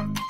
Bye.